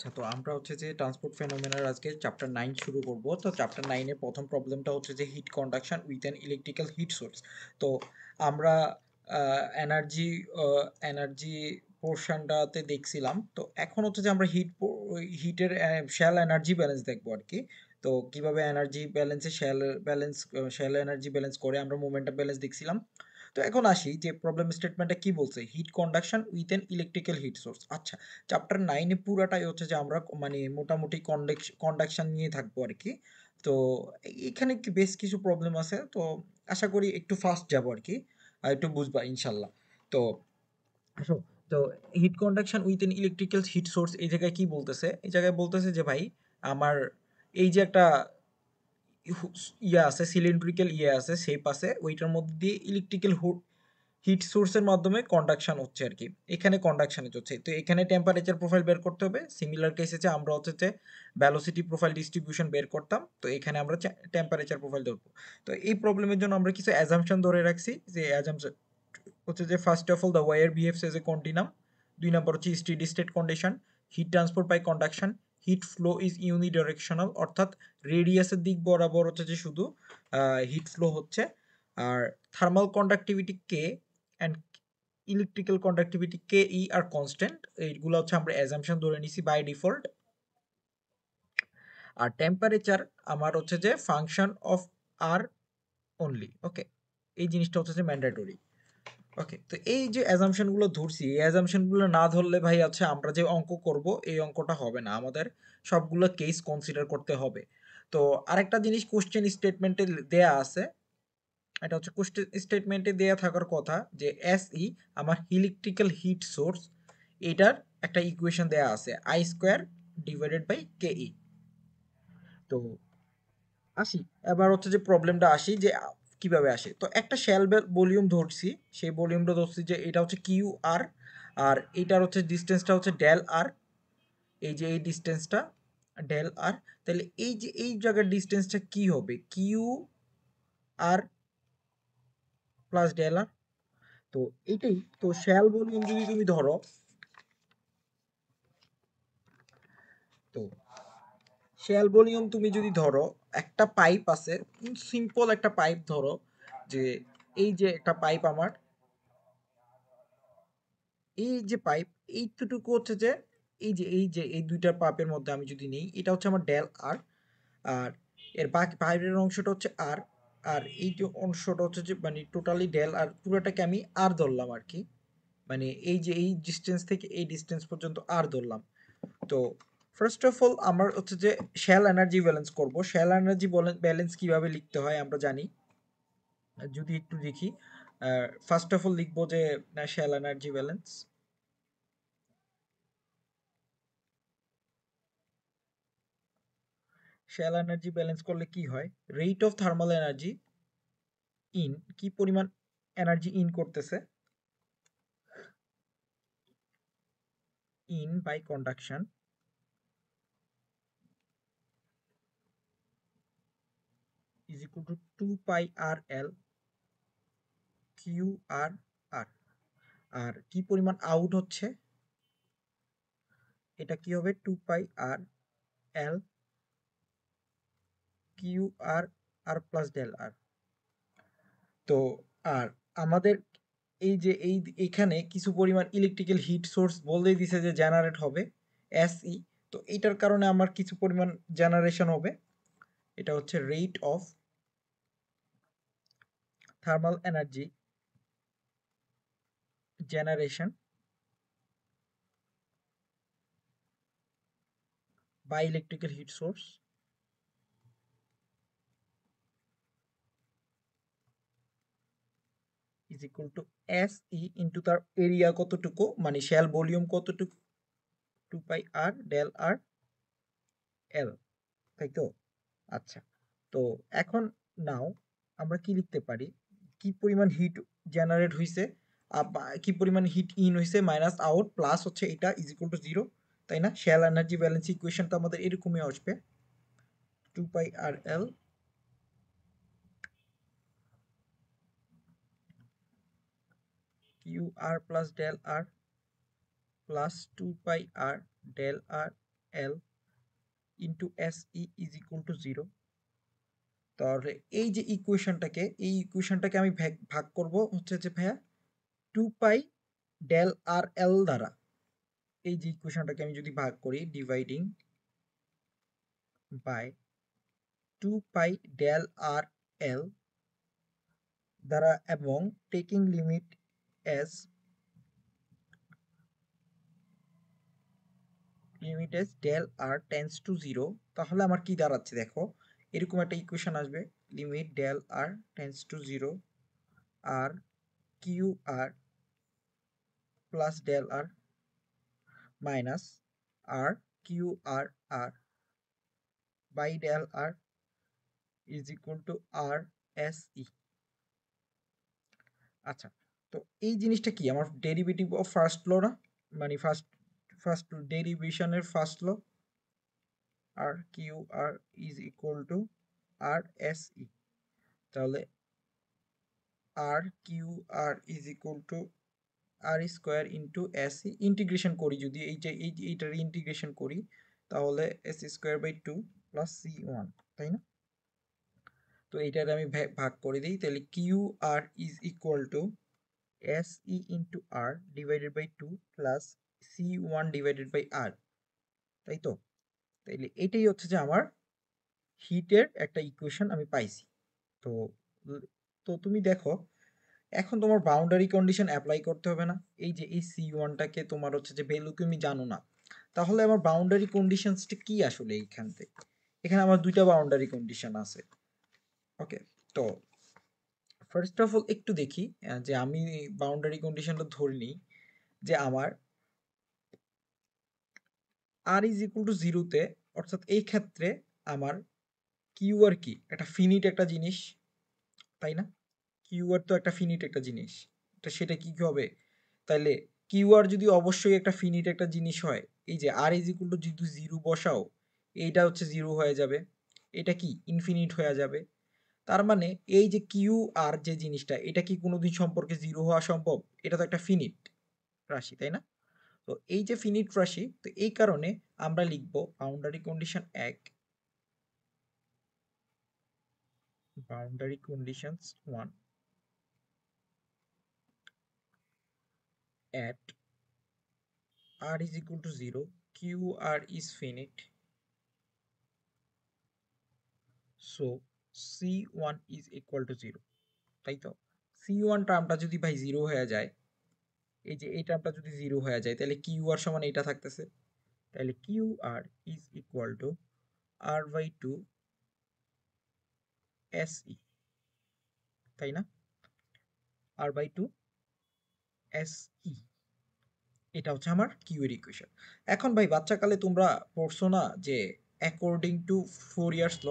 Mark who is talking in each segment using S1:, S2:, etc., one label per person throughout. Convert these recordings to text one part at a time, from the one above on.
S1: আচ্ছা তো আমরা হচ্ছে যে ট্রান্সপোর্ট ফেনোমেনার আজকে চ্যাপ্টার নাইন শুরু করব। তো চ্যাপ্টার নাইনের প্রথম প্রবলেমটা হচ্ছে যে heat conduction with an electrical heat source তো আমরা এনার্জি এনার্জি পোর্শনটাতে দেখছিলাম। তো এখন হচ্ছে যে আমরা হিট হিটের শ্যাল এনার্জি ব্যালেন্স দেখব আর কি। তো কীভাবে এনার্জি ব্যালেন্সে shall balance shall energy balance করে আমরা মোমেন্টাম ব্যালেন্স দেখছিলাম। তো এখন আসি যে প্রবলেম স্টেটমেন্টটা কি বলছে? Heat conduction with an electrical heat source আচ্ছা চ্যাপ্টার নাইনে পুরাটাই হচ্ছে যে আমরা মানে মোটামুটি কন্ডাকশন নিয়ে থাকব আর কি। তো এখানে বেশ কিছু প্রবলেম আছে, তো আশা করি একটু ফাস্ট যাব আর কি, আর একটু বুঝবা ইনশাল্লাহ। তো আসো, তো heat conduction with an electrical heat source এই জায়গায় কি বলতেছে? এই জায়গায় বলতেছে যে ভাই, আমার এই যে একটা ইয়ে আছে সিলিন্ড্রিক্যাল ইয়ে আছে শেপ আছে, ওইটার মধ্যে দিয়ে ইলেকট্রিক্যাল হিট সোর্সের মাধ্যমে কন্ডাকশন হচ্ছে আর কি এখানে কন্ডাকশন হচ্ছে তো এখানে টেম্পারেচার প্রোফাইল বের করতে হবে। সিমিলার কেসে আমরা হচ্ছে যে ভ্যালোসিটি প্রোফাইল ডিস্ট্রিবিউশন বের করতাম, তো এখানে আমরা টেম্পারেচার প্রোফাইল ধরবো। তো এই প্রবলেমের জন্য আমরা কিছু অ্যাজামশন ধরে রাখছি যে অ্যাজামশন হচ্ছে যে first of all the wire behaves as a continuum দুই নম্বর হচ্ছে steady state condition heat transport by conduction heat flow is unidirectional অর্থাৎ রেডিয়াসের দিক বরাবর হচ্ছে যে শুধু হিট ফ্লো হচ্ছে। আর thermal conductivity k and electrical conductivity k e are constant, এইগুলো হচ্ছে আমরা অ্যাজামশন ধরে নিছি বাই ডিফল্ট আর টেম্পারেচার আমার হচ্ছে যে function of r only okay এই জিনিসটা হচ্ছে যে ম্যান্ডেটরি ওকে তো এই যে অ্যাজামশনগুলো ধরছি, এই অ্যাজামশনগুলো না ধরলে ভাই আছে আমরা যে অঙ্ক করব, এই অঙ্কটা হবে না। আমাদের সবগুলো কেস কনসিডার করতে হবে। তো আরেকটা জিনিস কোশ্চেন স্টেটমেন্টে দেয়া আছে। এটা হচ্ছে কোশ্চেন স্টেটমেন্টে দেয়া থাকার কথা যে এস ই আমার ইলেকট্রিক্যাল হিট সোর্স এটার একটা ইকুয়েশন দেয়া আছে I square divided by k e তো আসি, এবার হচ্ছে যে প্রবলেমটা আসি যে কীভাবে আসে? তো একটা শ্যাল ভলিউম ধরছি, সেই ভলিউমটা ধরছি যে এটা হচ্ছে কিউ আর আর এটার হচ্ছে ডিস্টেন্সটা হচ্ছে ডেল আর এই যে এই ডিস্টেন্সটা ডেল আর তাহলে এই যে এই জায়গার ডিস্টেন্সটা কি হবে? Q r plus del r তো এইটাই তো শ্যাল ভলিউম যদি তুমি ধরো, তো শ্যাল ভলিউম তুমি যদি ধরো, একটা পাইপ আছে সিম্পল একটা পাইপ ধরো, যে এই যে একটা পাইপ আমার, এই যে পাইপ, এইটুকু হচ্ছে যে এই যে এই যে, এই দুইটা পাইপের মধ্যে আমি যদি নেই, এটা হচ্ছে আমার ডেল আর আর এর বাকি পাইপের অংশটা হচ্ছে আর আর এই যে অংশটা হচ্ছে যে মানে টোটালি ডেল আর পুরোটাকে আমি আর ধরলাম আর কি। মানে এই যে, এই ডিস্টেন্স থেকে এই ডিস্টেন্স পর্যন্ত আর ধরলাম। তো ফার্স্ট অফ অল আমার হচ্ছে যে শ্যাল এনার্জি ব্যালেন্স করব। শ্যাল এনার্জি ব্যালেন্স কীভাবে লিখতে হয় আমরা জানি। যদি একটু দেখি ফার্স্ট অফ অল লিখব যে shell energy balance shell energy balance করলে কি হয়? Rate of thermal energy in কি পরিমাণ এনার্জি ইন করতেছে? In by conduction is equal to 2 pi r l q r r আর কি পরিমাণ আউট হচ্ছে? এটা কি হবে? 2 pi r l q r r plus del r তো আর আমাদের এই যে এই এখানে কিছু পরিমাণ ইলেকট্রিক্যাল হিট সোর্স বলেই দিছে যে জেনারেট হবে এসই তো এটার কারণে আমার কিছু পরিমাণ জেনারেশন হবে। এটা হচ্ছে rate of thermal energy generation by electrical heat source is equal to SE into তার এরিয়া কতটুকু মানে শেল ভলিউম কতটুকু 2 পাই আর ডেল আর এল তাই তো আচ্ছা তো এখন নাও আমরা কি লিখতে পারি কি পরিমাণ হিট জেনারেট হয়েছে কি পরিমাণ হিট ইন হয়েছে মাইনাস আউট প্লাস হচ্ছে এটা ইজ ইকুয়াল টু জিরো তাই না? শেল এনার্জি ব্যালেন্স ইকুয়েশন তো আমাদের এরকমই আসবে two pi r l q r plus del r plus two pi r del r l into s e is equal to zero তাহলে এই যে ইকুয়েশনটাকে এই ইকুয়েশনটাকে আমি ভাগ করব হচ্ছে যে ভাইয়া টু পাই ডেল আর এল দ্বারা। এই যে ইকুয়েশনটাকে আমি যদি ভাগ করি dividing by two pi del r l দ্বারা এবং taking limit s limit s del r tends to zero তাহলে আমার কি দাঁড়াচ্ছে দেখো? এরকম একটা ইকুয়েশন আসবে limit del r tends to zero r q r plus del r minus r q r r by del r is equal to r s e আচ্ছা তো এই জিনিসটা কি? আমার ডেরিভেটিভ অফ ফার্স্ট ল না? মানে first first ডেরিভেশনের first law r q r is equal to r s e. তাহলে r q r is equal to r square into s e. Integration করি যদি এই যে এই এইটার ইন্টিগ্রেশন করি, তাহলে s square by two plus c one, তাই না? তো এইটার আমি ভাগ করে দিই, তাহলে q r is equal to s e into r divided by two plus c one divided by r, তাই তো? তাইলে এটাই হচ্ছে যে আমার হিটের একটা ইকুয়েশন আমি পাইছি। তো তো তুমি দেখো, এখন তোমার বাউন্ডারি কন্ডিশন অ্যাপ্লাই করতে হবে না। এই যে এই সি ওয়ানটাকে তোমার হচ্ছে যে ভ্যালু তুমি জানো না, তাহলে আমার বাউন্ডারি কন্ডিশনসটা কি আসলে এইখান থেকে? এখানে আমার দুইটা বাউন্ডারি কন্ডিশন আছে। ওকে তো ফার্স্ট অফ অল একটু দেখি যে আমি বাউন্ডারি কন্ডিশনটা ধরে নিই, যে আমার আর ইজ ইকুয়াল টু জিরোতে অর্থাৎ এই ক্ষেত্রে আমার কিউ আর কি? একটা ফিনিট একটা জিনিস, তাই না? কিউ আর তো একটা ফিনিট একটা জিনিস। তো সেটা কি হবে? তাইলে কিউ আর যদি অবশ্যই একটা ফিনিট একটা জিনিস হয়, এই যে আর ইজ ইকুয়াল টু যদি জিরো বসাও, এইটা হচ্ছে জিরো হয়ে যাবে। এটা কি? ইনফিনিট হয়ে যাবে। তার মানে এই যে কিউ আর যে জিনিসটা, এটা কি কোনোদিন সম্পর্কে জিরো হওয়া সম্ভব? এটা তো একটা ফিনিট রাশি, তাই না? তো এই যে ফিনিট রাশি, তো এই কারণে আমরা লিখব বাউন্ডারি কন্ডিশন এক boundary conditions one at r is equal to 0 qr is finite, so c1 is equal to 0 তাই তো? C1 টার্মটা যদি ভাই 0 হয়ে যায় এই যে এই টার্মটা যদি জিরো হয়ে যায়, তাহলে কিউ আর সমান এটা থাকতেছে। তাহলে q r is is equal to r by 2 se তাই না? R by two s e এটা হচ্ছে আমার কিউ এর ইকুয়েশন এখন ভাই, বাচ্চাকালে তোমরা পড়ছো না যে according to Fourier's law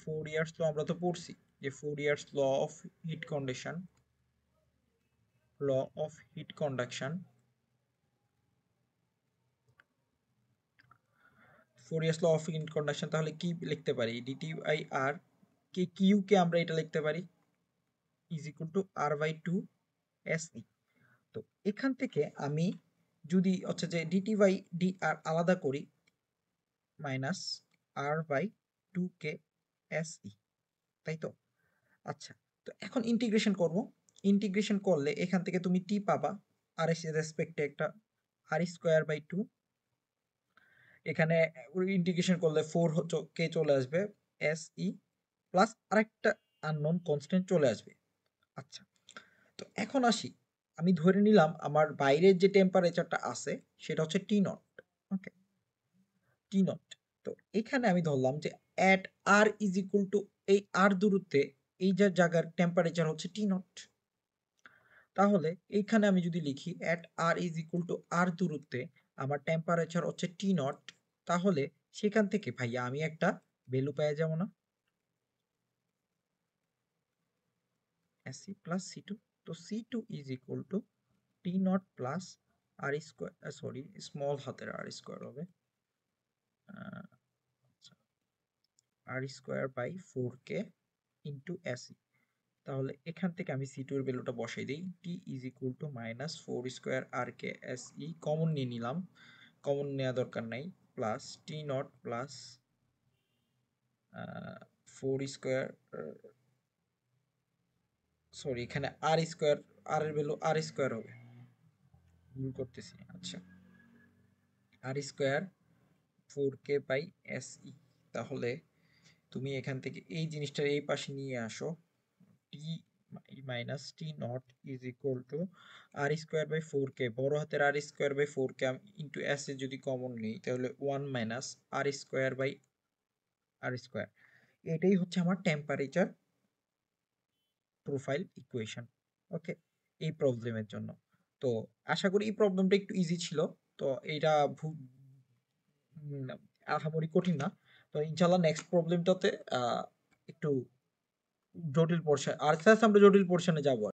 S1: Fourier's law আমরা তো পড়ছি। যে Fourier's law of heat condition law of heat conduction Fourier's law of heat conduction তাহলে কি লিখতে পারি? Dt i r k q কে আমরা এটা লিখতে পারি? Is equal to r by two s e তো এখান থেকে আমি যদি হচ্ছে যে ডিটি বাই ডি আর আলাদা করি minus r by two k s e তাই তো? আচ্ছা তো এখন ইন্টিগ্রেশন করব। ইন্টিগ্রেশন করলে এখান থেকে তুমি টি পাবা আর এস রেসপেক্টে একটা আর স্কোয়ার বাই টু এখানে ইন্টিগ্রেশন করলে ফোর কে চলে আসবে এস ই প্লাস আরেকটা আননোন কনস্ট্যান্ট চলে আসবে। আচ্ছা তো এখন আসি। আমি ধরে নিলাম আমার বাইরের যে টেম্পারেচারটা আছে, সেটা হচ্ছে টি নট ওকে টি নট তো এখানে আমি ধরলাম যে at r is equal to এই আর দূরত্বে এই যে জায়গার টেম্পারেচার হচ্ছে টি নট তাহলে এইখানে আমি যদি লিখি at r is equal to r দূরত্বে আমার টেম্পারেচার হচ্ছে টি নট তাহলে সেখান থেকে ভাইয়া আমি একটা ভ্যালু পেয়ে যাব না। SC plus C2 তো C2 is equal to T naught plus R square uh, sorry small হাতের R square হবে। R square by 4K into SE তাহলে এখান থেকে আমি সি টু এর ভ্যালুটা বসাই দিই। T is equal to minus four square r k s e common নিয়ে নিলাম। কমন নেওয়া দরকার নাই। Plus t nought plus four square sorry এখানে আর স্কোয়ার আর এর ভ্যালু আর স্কোয়ার হবে। ভুল করতেছি আচ্ছা। R square four k by s e তাহলে তুমি এখান থেকে এই জিনিসটা এই পাশে নিয়ে আসো। T minus t nought is equal to r square by four k বড় হাতের r square by four k into s e যদি কমন নেই, তাহলে one minus r square by r square এটাই হচ্ছে আমার টেম্পারেচার প্রোফাইল ইকুয়েশন ওকে এই প্রবলেমের জন্য। তো আশা করি এই প্রবলেমটা একটু ইজি ছিল। তো এইটা আহামরি কঠিন না। তো ইনশাল্লাহ নেক্সট প্রবলেমটাতে একটু জটিল পোর্শন আস্তে আমরা জটিল পোর্শনে যাব